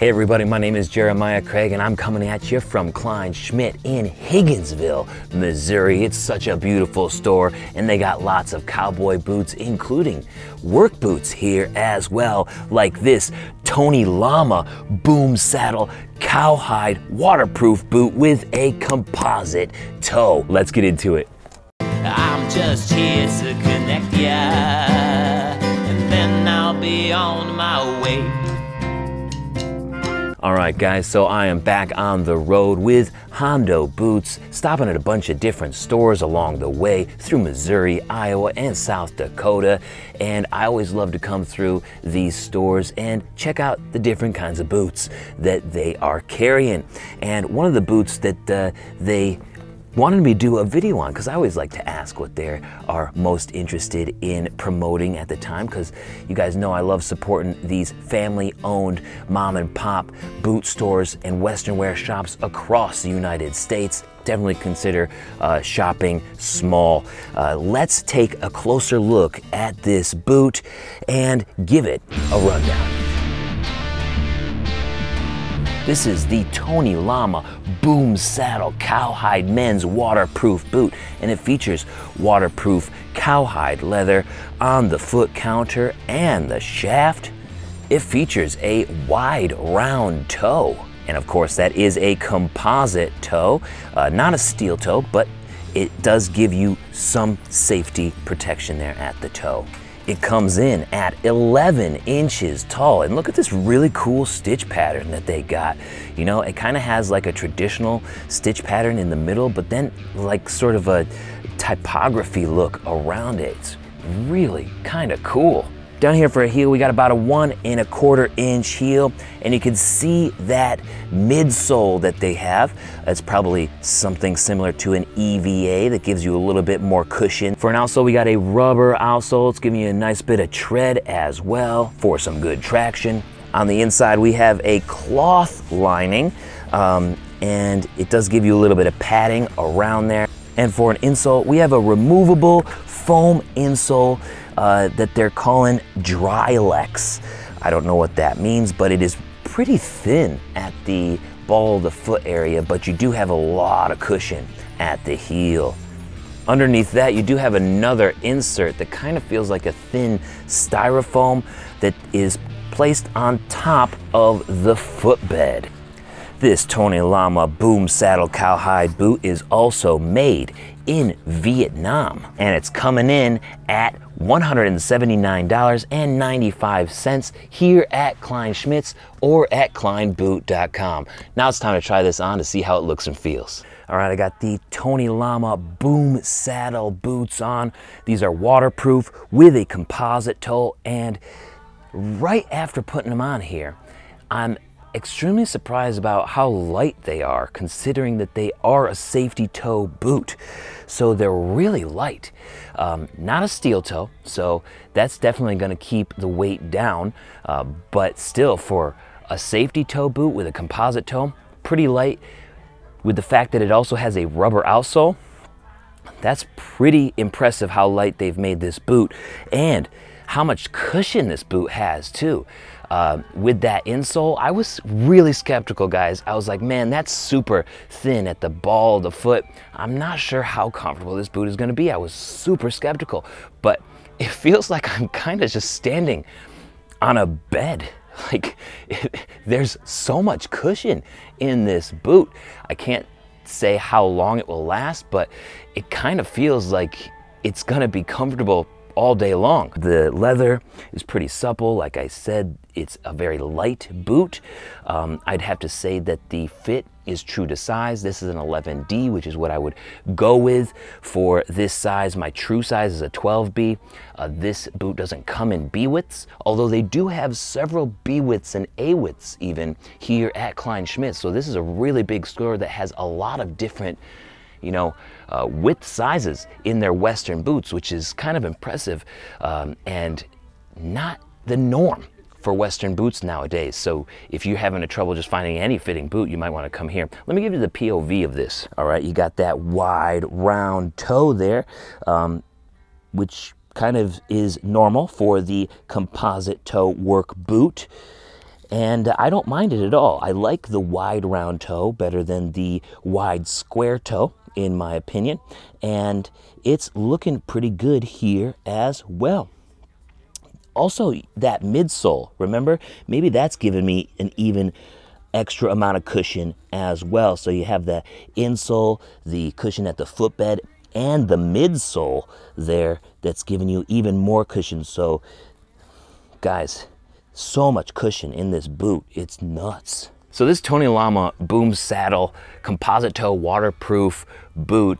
Hey everybody, my name is Jeremiah Craig and I'm coming at you from Kleinschmidt in Higginsville, Missouri. It's such a beautiful store and they got lots of cowboy boots, including work boots here as well, like this Tony Lama boom saddle cowhide waterproof boot with a composite toe. Let's get into it. I'm just here to connect ya, and then I'll be on my way. All right, guys, so I am back on the road with Hondo Boots, stopping at a bunch of different stores along the way through Missouri, Iowa, and South Dakota. And I always love to come through these stores and check out the different kinds of boots that they are carrying. And one of the boots that uh, they wanted me to do a video on because I always like to ask what they are most interested in promoting at the time because you guys know I love supporting these family owned mom and pop boot stores and western wear shops across the United States. Definitely consider uh, shopping small. Uh, let's take a closer look at this boot and give it a rundown. This is the Tony Lama Boom Saddle Cowhide Men's Waterproof Boot, and it features waterproof cowhide leather on the foot counter and the shaft. It features a wide round toe, and of course, that is a composite toe, uh, not a steel toe, but it does give you some safety protection there at the toe. It comes in at 11 inches tall. And look at this really cool stitch pattern that they got. You know, it kind of has like a traditional stitch pattern in the middle, but then like sort of a typography look around it. It's really kind of cool. Down here for a heel, we got about a one and a quarter inch heel, and you can see that midsole that they have. It's probably something similar to an EVA that gives you a little bit more cushion. For an outsole, we got a rubber outsole. It's giving you a nice bit of tread as well for some good traction. On the inside, we have a cloth lining, um, and it does give you a little bit of padding around there. And for an insole, we have a removable foam insole uh, that they're calling Drylex. I don't know what that means, but it is pretty thin at the ball of the foot area, but you do have a lot of cushion at the heel. Underneath that, you do have another insert that kind of feels like a thin styrofoam that is placed on top of the footbed. This Tony Lama Boom Saddle Cowhide boot is also made in Vietnam and it's coming in at $179.95 here at Kleinschmidt's or at kleinboot.com. Now it's time to try this on to see how it looks and feels. All right, I got the Tony Lama Boom Saddle boots on. These are waterproof with a composite toe and right after putting them on here, I'm extremely surprised about how light they are considering that they are a safety toe boot. So they're really light. Um, not a steel toe, so that's definitely going to keep the weight down. Uh, but still, for a safety toe boot with a composite toe, pretty light. With the fact that it also has a rubber outsole, that's pretty impressive how light they've made this boot and how much cushion this boot has too. Uh, with that insole, I was really skeptical, guys. I was like, man, that's super thin at the ball of the foot. I'm not sure how comfortable this boot is gonna be. I was super skeptical, but it feels like I'm kind of just standing on a bed. Like, it, there's so much cushion in this boot. I can't say how long it will last, but it kind of feels like it's gonna be comfortable all day long. The leather is pretty supple. Like I said, it's a very light boot. Um, I'd have to say that the fit is true to size. This is an 11D, which is what I would go with for this size. My true size is a 12B. Uh, this boot doesn't come in B widths, although they do have several B widths and A widths even here at Kleinschmidt. So this is a really big store that has a lot of different you know, uh, width sizes in their Western boots, which is kind of impressive um, and not the norm for Western boots nowadays. So if you're having a trouble just finding any fitting boot, you might want to come here. Let me give you the POV of this. All right, you got that wide round toe there, um, which kind of is normal for the composite toe work boot. and I don't mind it at all. I like the wide round toe better than the wide square toe, in my opinion, and it's looking pretty good here as well. Also, that midsole, remember, maybe that's giving me an even extra amount of cushion as well. So you have the insole, the cushion at the footbed, and the midsole there that's giving you even more cushion. So, guys, so much cushion in this boot. It's nuts. So this Tony Lama Boom Saddle composite toe waterproof boot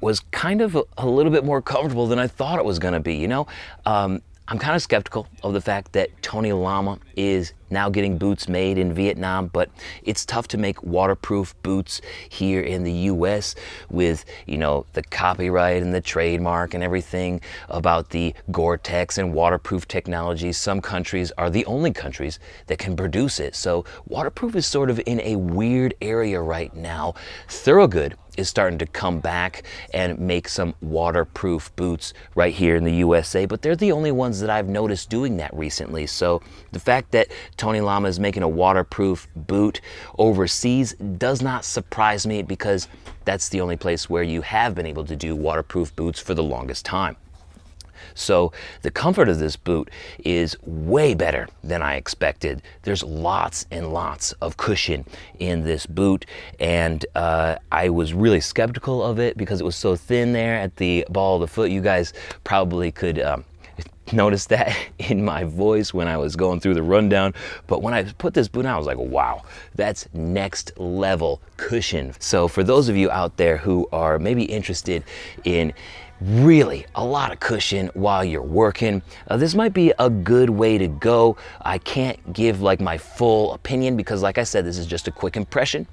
was kind of a, a, little bit more comfortable than I thought it was going to be. You know, um, I'm kind of skeptical of the fact that Tony Lama is now getting boots made in Vietnam, but it's tough to make waterproof boots here in the US with, you know, the copyright and the trademark and everything about the Gore-Tex and waterproof technology. Some countries are the only countries that can produce it. So waterproof is sort of in a weird area right now. Thorogood is starting to come back and make some waterproof boots right here in the USA, but they're the only ones that I've noticed doing that recently. So the fact that Tony Lama is making a waterproof boot overseas does not surprise me because that's the only place where you have been able to do waterproof boots for the longest time. So the comfort of this boot is way better than I expected. There's lots and lots of cushion in this boot and uh, I was really skeptical of it because it was so thin there at the ball of the foot. You guys probably could um, notice that in my voice when I was going through the rundown. But when I put this boot on, I was like, wow, that's next level cushion. So for those of you out there who are maybe interested in really a lot of cushion while you're working. Uh, this might be a good way to go. I can't give like my full opinion because like I said, this is just a quick impression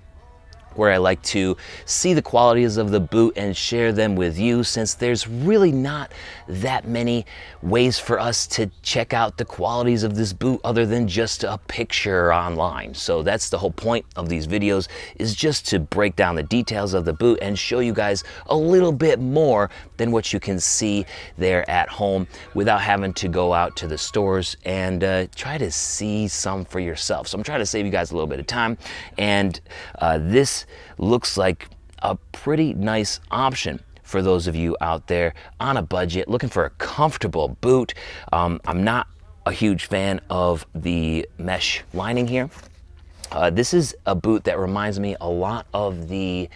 where I like to see the qualities of the boot and share them with you since there's really not that many ways for us to check out the qualities of this boot other than just a picture online. So that's the whole point of these videos is just to break down the details of the boot and show you guys a little bit more than what you can see there at home without having to go out to the stores and uh, try to see some for yourself. So I'm trying to save you guys a little bit of time and uh, this looks like a pretty nice option for those of you out there on a budget looking for a comfortable boot. Um, I'm not a huge fan of the mesh lining here. Uh, this is a boot that reminds me a lot of the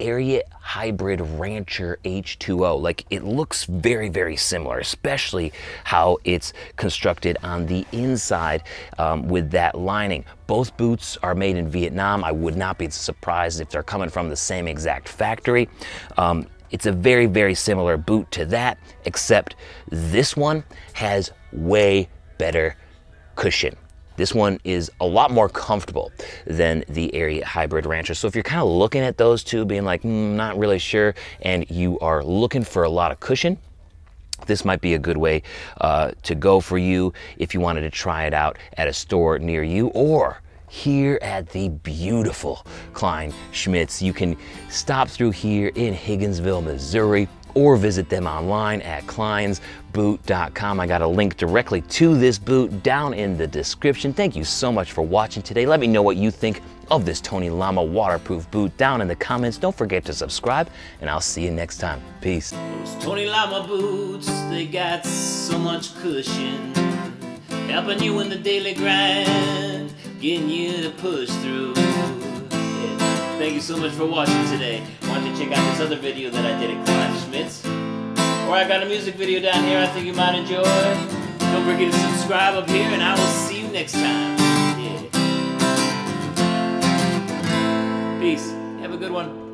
Ariat Hybrid Rancher H2O. Like it looks very, very similar, especially how it's constructed on the inside um, with that lining. Both boots are made in Vietnam. I would not be surprised if they're coming from the same exact factory. Um, it's a very, very similar boot to that, except this one has way better cushion. This one is a lot more comfortable than the Ariat Hybrid Rancher. So if you're kind of looking at those two, being like, mm, not really sure, and you are looking for a lot of cushion, this might be a good way uh, to go for you if you wanted to try it out at a store near you or here at the beautiful Klein Schmitz. You can stop through here in Higginsville, Missouri or visit them online at kleinsboot.com. I got a link directly to this boot down in the description. Thank you so much for watching today. Let me know what you think of this Tony Lama waterproof boot down in the comments. Don't forget to subscribe, and I'll see you next time. Peace. Those Tony Lama boots, they got so much cushion, helping you in the daily grind, getting you to push through. Thank you so much for watching today. Want to check out this other video that I did at Kleinschmidt's. Or I got a music video down here I think you might enjoy. Don't forget to subscribe up here and I will see you next time. Yeah. Peace. Have a good one.